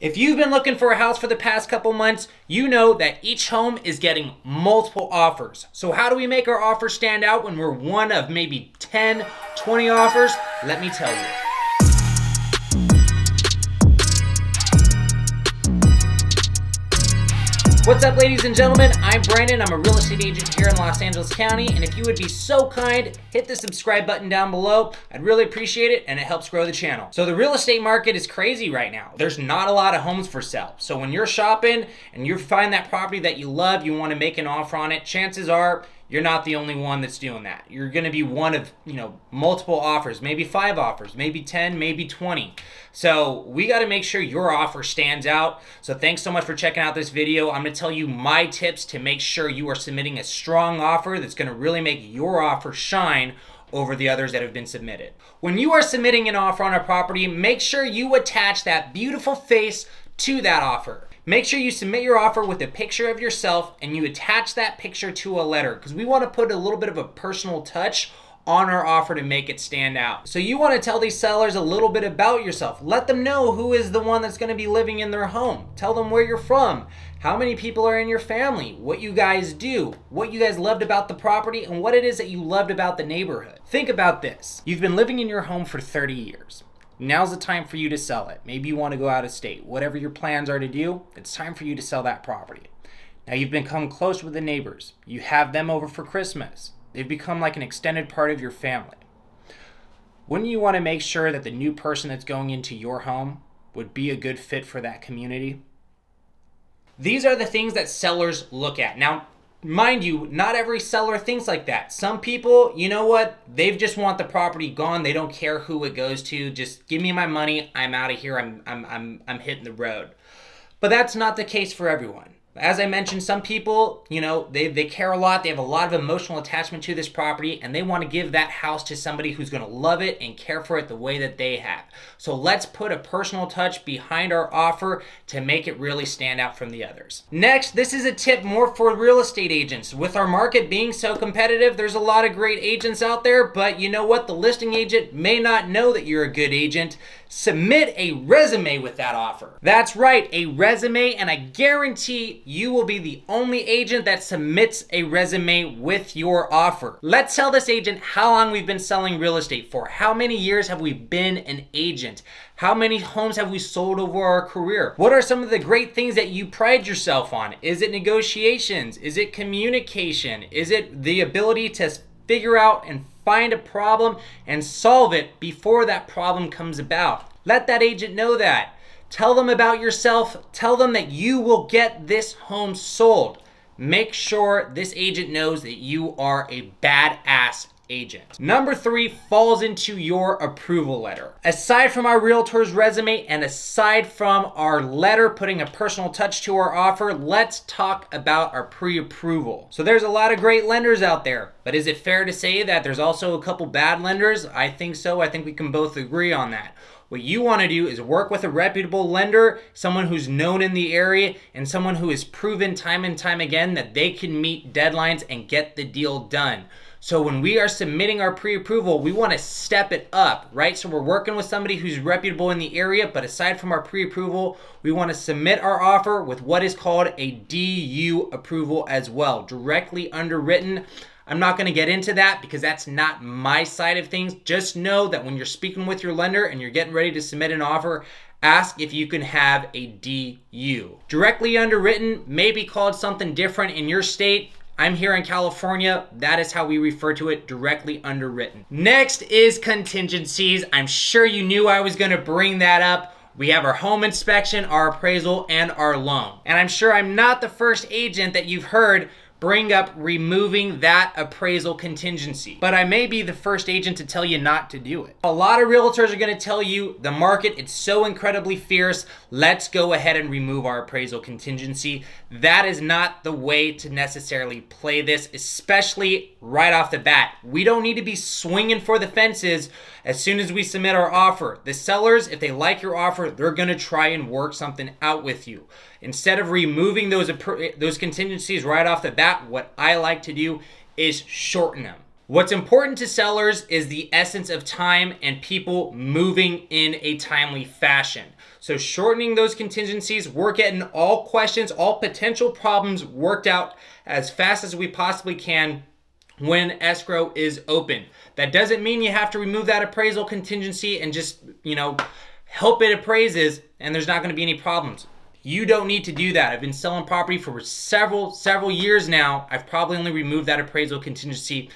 If you've been looking for a house for the past couple months, you know that each home is getting multiple offers. So how do we make our offer stand out when we're one of maybe 10, 20 offers? Let me tell you. What's up, ladies and gentlemen? I'm Brandon. I'm a real estate agent here in Los Angeles County. And if you would be so kind, hit the subscribe button down below. I'd really appreciate it, and it helps grow the channel. So, the real estate market is crazy right now. There's not a lot of homes for sale. So, when you're shopping and you find that property that you love, you want to make an offer on it, chances are you're not the only one that's doing that. You're going to be one of, you know, multiple offers, maybe five offers, maybe 10, maybe 20. So we got to make sure your offer stands out. So thanks so much for checking out this video. I'm going to tell you my tips to make sure you are submitting a strong offer that's going to really make your offer shine over the others that have been submitted. When you are submitting an offer on a property, make sure you attach that beautiful face to that offer. Make sure you submit your offer with a picture of yourself and you attach that picture to a letter because we want to put a little bit of a personal touch on our offer to make it stand out. So you want to tell these sellers a little bit about yourself. Let them know who is the one that's going to be living in their home. Tell them where you're from, how many people are in your family, what you guys do, what you guys loved about the property, and what it is that you loved about the neighborhood. Think about this. You've been living in your home for 30 years. Now's the time for you to sell it. Maybe you want to go out of state. Whatever your plans are to do, it's time for you to sell that property. Now you've become close with the neighbors. You have them over for Christmas. They've become like an extended part of your family. Wouldn't you want to make sure that the new person that's going into your home would be a good fit for that community? These are the things that sellers look at. Now, mind you, not every seller thinks like that. Some people, you know what? They just want the property gone. They don't care who it goes to. Just give me my money. I'm out of here. I'm I'm I'm I'm hitting the road. But that's not the case for everyone. As I mentioned, some people, you know, they, they care a lot. They have a lot of emotional attachment to this property and they want to give that house to somebody who's going to love it and care for it the way that they have. So let's put a personal touch behind our offer to make it really stand out from the others. Next, this is a tip more for real estate agents. With our market being so competitive, there's a lot of great agents out there, but you know what? The listing agent may not know that you're a good agent. Submit a resume with that offer. That's right, a resume, and I guarantee you will be the only agent that submits a resume with your offer. Let's tell this agent how long we've been selling real estate for. How many years have we been an agent? How many homes have we sold over our career? What are some of the great things that you pride yourself on? Is it negotiations? Is it communication? Is it the ability to figure out and find a problem and solve it before that problem comes about? Let that agent know that. Tell them about yourself. Tell them that you will get this home sold. Make sure this agent knows that you are a badass agent. Number three falls into your approval letter. Aside from our realtor's resume and aside from our letter putting a personal touch to our offer, let's talk about our pre-approval. So there's a lot of great lenders out there, but is it fair to say that there's also a couple bad lenders? I think so. I think we can both agree on that. What you want to do is work with a reputable lender, someone who's known in the area, and someone who has proven time and time again that they can meet deadlines and get the deal done. So when we are submitting our pre-approval, we want to step it up, right? So we're working with somebody who's reputable in the area, but aside from our pre-approval, we want to submit our offer with what is called a DU approval as well, directly underwritten. I'm not going to get into that because that's not my side of things. Just know that when you're speaking with your lender and you're getting ready to submit an offer, ask if you can have a DU. Directly underwritten may be called something different in your state. I'm here in California. That is how we refer to it, directly underwritten. Next is contingencies. I'm sure you knew I was going to bring that up. We have our home inspection, our appraisal, and our loan. And I'm sure I'm not the first agent that you've heard bring up removing that appraisal contingency. But I may be the first agent to tell you not to do it. A lot of realtors are gonna tell you the market, it's so incredibly fierce, let's go ahead and remove our appraisal contingency. That is not the way to necessarily play this, especially right off the bat. We don't need to be swinging for the fences as soon as we submit our offer. The sellers, if they like your offer, they're gonna try and work something out with you. Instead of removing those, those contingencies right off the bat, what I like to do is shorten them. What's important to sellers is the essence of time and people moving in a timely fashion. So shortening those contingencies, we're getting all questions, all potential problems worked out as fast as we possibly can when escrow is open. That doesn't mean you have to remove that appraisal contingency and just, you know, hope it appraises and there's not going to be any problems. You don't need to do that. I've been selling property for several, several years now. I've probably only removed that appraisal contingency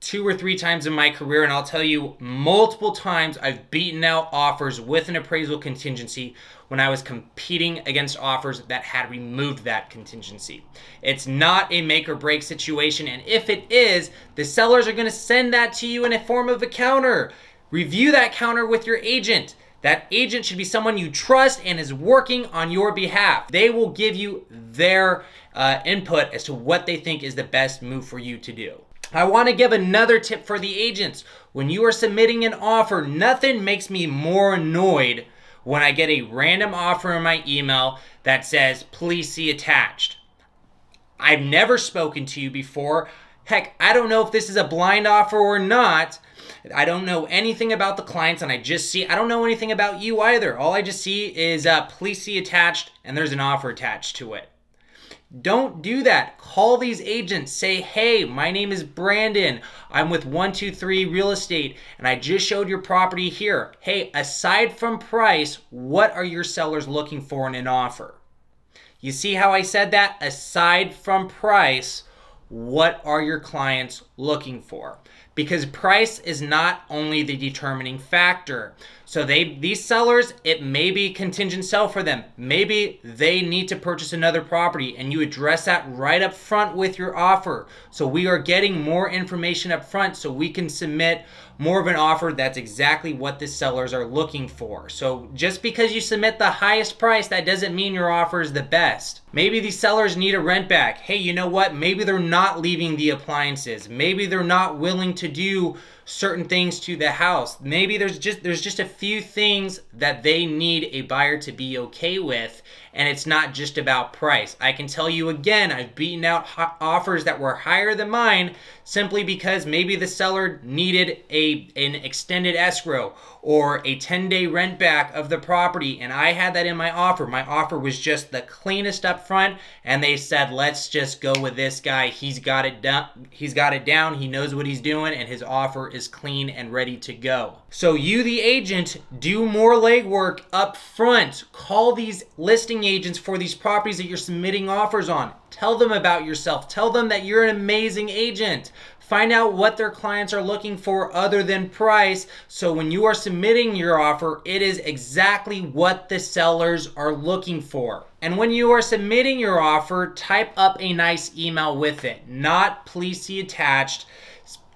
two or three times in my career, and I'll tell you multiple times I've beaten out offers with an appraisal contingency when I was competing against offers that had removed that contingency. It's not a make or break situation, and if it is, the sellers are gonna send that to you in a form of a counter. Review that counter with your agent. That agent should be someone you trust and is working on your behalf. They will give you their uh, input as to what they think is the best move for you to do. I want to give another tip for the agents. When you are submitting an offer, nothing makes me more annoyed when I get a random offer in my email that says, please see attached. I've never spoken to you before. Heck, I don't know if this is a blind offer or not. I don't know anything about the clients and I just see, I don't know anything about you either. All I just see is uh, please see attached and there's an offer attached to it. Don't do that. Call these agents. Say, hey, my name is Brandon. I'm with 123 Real Estate and I just showed your property here. Hey, aside from price, what are your sellers looking for in an offer? You see how I said that? Aside from price, what are your clients looking for? Because price is not only the determining factor. So they these sellers, it may be contingent sell for them. Maybe they need to purchase another property and you address that right up front with your offer. So we are getting more information up front so we can submit more of an offer that's exactly what the sellers are looking for. So just because you submit the highest price, that doesn't mean your offer is the best. Maybe these sellers need a rent back. Hey, you know what? Maybe they're not leaving the appliances. Maybe they're not willing to do certain things to the house. Maybe there's just there's just a few things that they need a buyer to be okay with and it's not just about price. I can tell you again, I've beaten out offers that were higher than mine simply because maybe the seller needed a an extended escrow or a 10-day rent back of the property and I had that in my offer. My offer was just the cleanest up front and they said, "Let's just go with this guy. He's got it done. He's got it down. He knows what he's doing and his offer is clean and ready to go." So you the agent do more legwork up front. Call these listing agents for these properties that you're submitting offers on. Tell them about yourself. Tell them that you're an amazing agent. Find out what their clients are looking for other than price. So when you are submitting your offer, it is exactly what the sellers are looking for. And when you are submitting your offer, type up a nice email with it, not please see attached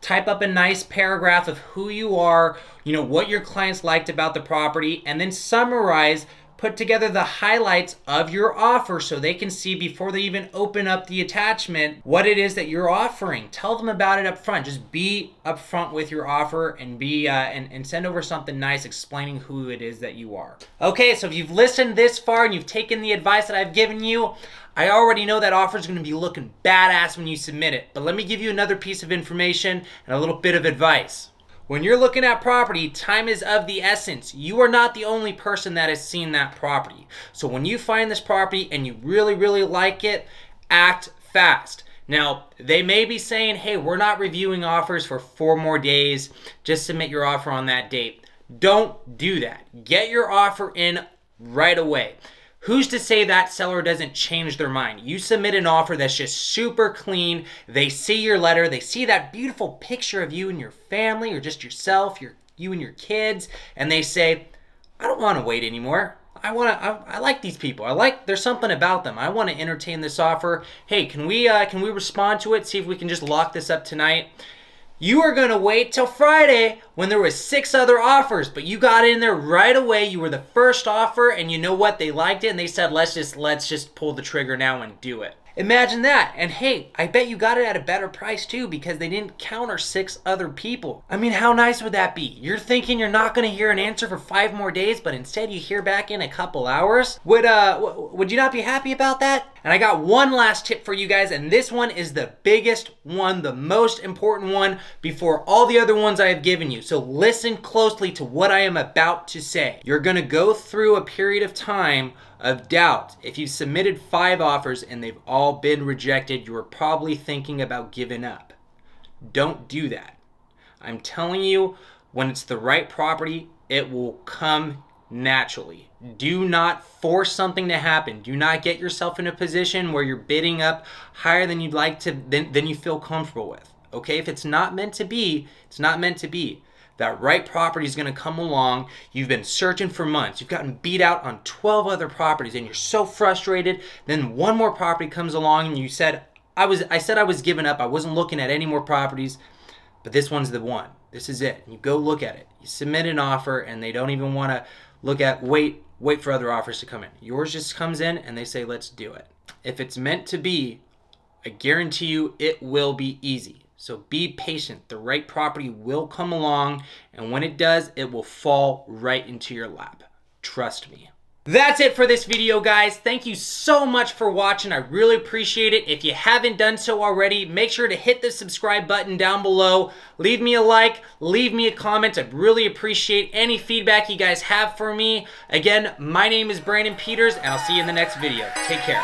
type up a nice paragraph of who you are, you know, what your clients liked about the property, and then summarize put together the highlights of your offer so they can see before they even open up the attachment what it is that you're offering. Tell them about it up front. Just be upfront with your offer and be uh, and, and send over something nice explaining who it is that you are. Okay, so if you've listened this far and you've taken the advice that I've given you, I already know that offer is going to be looking badass when you submit it. But let me give you another piece of information and a little bit of advice. When you're looking at property, time is of the essence. You are not the only person that has seen that property. So when you find this property and you really, really like it, act fast. Now, they may be saying, hey, we're not reviewing offers for four more days. Just submit your offer on that date. Don't do that. Get your offer in right away. Who's to say that seller doesn't change their mind? You submit an offer that's just super clean. They see your letter, they see that beautiful picture of you and your family or just yourself, your you and your kids, and they say, "I don't want to wait anymore. I want to I, I, like these people. I like there's something about them. I want to entertain this offer. Hey, can we uh, can we respond to it? See if we can just lock this up tonight." You were going to wait till Friday when there was six other offers, but you got in there right away. You were the first offer and you know what? They liked it and they said, "Let's just let's just pull the trigger now and do it." Imagine that. And hey, I bet you got it at a better price too because they didn't counter six other people. I mean, how nice would that be? You're thinking you're not going to hear an answer for five more days, but instead you hear back in a couple hours? Would uh would you not be happy about that? And I got one last tip for you guys, and this one is the biggest one, the most important one before all the other ones I have given you. So listen closely to what I am about to say. You're gonna go through a period of time of doubt. If you've submitted five offers and they've all been rejected, you are probably thinking about giving up. Don't do that. I'm telling you, when it's the right property, it will come naturally. Do not force something to happen. Do not get yourself in a position where you're bidding up higher than you'd like to than, than you feel comfortable with. Okay, if it's not meant to be, it's not meant to be. That right property is going to come along. You've been searching for months. You've gotten beat out on 12 other properties and you're so frustrated. Then one more property comes along and you said, I was I said I was giving up. I wasn't looking at any more properties, but this one's the one. This is it. You go look at it. You submit an offer and they don't even want to look at wait wait for other offers to come in. Yours just comes in and they say let's do it. If it's meant to be, I guarantee you it will be easy. So be patient. The right property will come along, and when it does, it will fall right into your lap. Trust me. That's it for this video, guys. Thank you so much for watching. I really appreciate it. If you haven't done so already, make sure to hit the subscribe button down below. Leave me a like, leave me a comment. I'd really appreciate any feedback you guys have for me. Again, my name is Brandon Peters, and I'll see you in the next video. Take care.